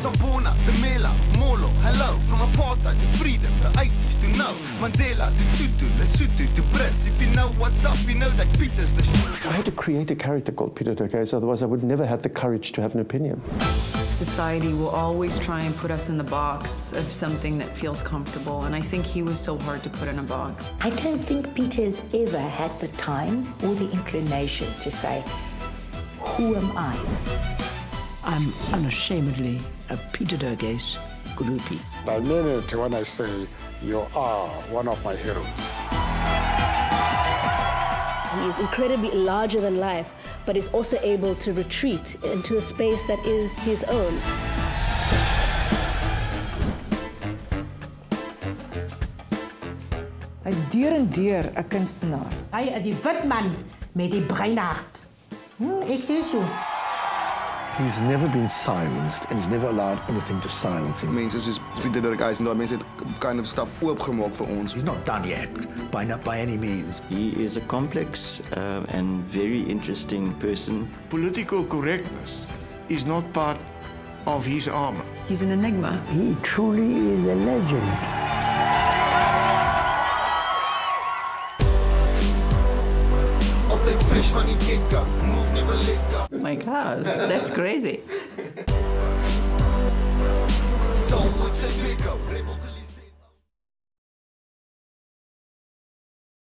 Sawubona, the Mela, Molo, hello. From apartheid to freedom, the 80s to now. Mandela to Tutu, Lesotho to Brits. If you know what's up, you know that Peter's the. I had to create a character called Pieter-Dirk Uys, otherwise I would never have the courage to have an opinion. Society will always try and put us in the box of something that feels comfortable, and I think he was so hard to put in a box. I don't think Peter has ever had the time or the inclination to say, who am I? I'm unashamedly a Pieter-Dirk Uys groupie. I mean it when I say you are one of my heroes. He is incredibly larger than life, but is also able to retreat into a space that is his own. Hy's deur en deur 'n kunstenaar. Hy is die wit man met die bruine hart. Hm, ek sê so. He's never been silenced and he's never allowed anything to silence him. Mense soos Pieter-Dirk Uys, daai mense het kind of stuff oopgemaak vir ons. He's not done yet, by, not by any means. He is a complex uh, and very interesting person. Political correctness is not part of his armor. He's an enigma. He truly is a legend. Altyd fresh van die get-go, move never let go. Oh my God, that's crazy.